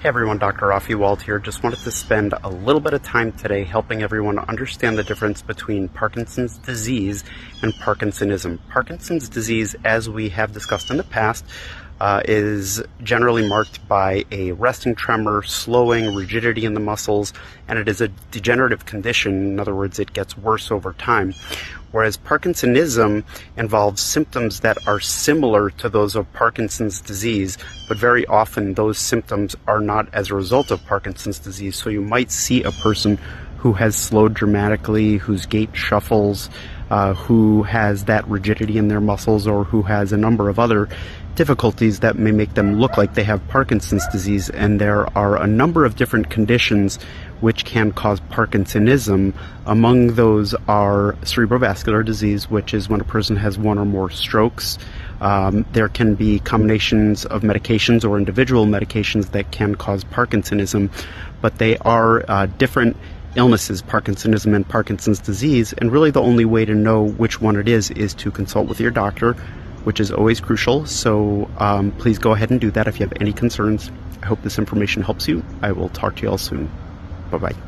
Hey everyone, Dr. Rafi Wald here. Just wanted to spend a little bit of time today helping everyone understand the difference between Parkinson's disease and Parkinsonism. Parkinson's disease, as we have discussed in the past, uh, is generally marked by a resting tremor, slowing, rigidity in the muscles, and it is a degenerative condition. In other words, it gets worse over time whereas Parkinsonism involves symptoms that are similar to those of Parkinson's disease, but very often those symptoms are not as a result of Parkinson's disease. So you might see a person who has slowed dramatically, whose gait shuffles, uh, who has that rigidity in their muscles, or who has a number of other difficulties that may make them look like they have Parkinson's disease. And there are a number of different conditions which can cause Parkinsonism. Among those are cerebrovascular disease, which is when a person has one or more strokes. Um, there can be combinations of medications or individual medications that can cause Parkinsonism, but they are uh, different illnesses, Parkinsonism and Parkinson's disease, and really the only way to know which one it is is to consult with your doctor, which is always crucial. So um, please go ahead and do that if you have any concerns. I hope this information helps you. I will talk to you all soon. Bye bye.